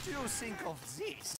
What do you think of this?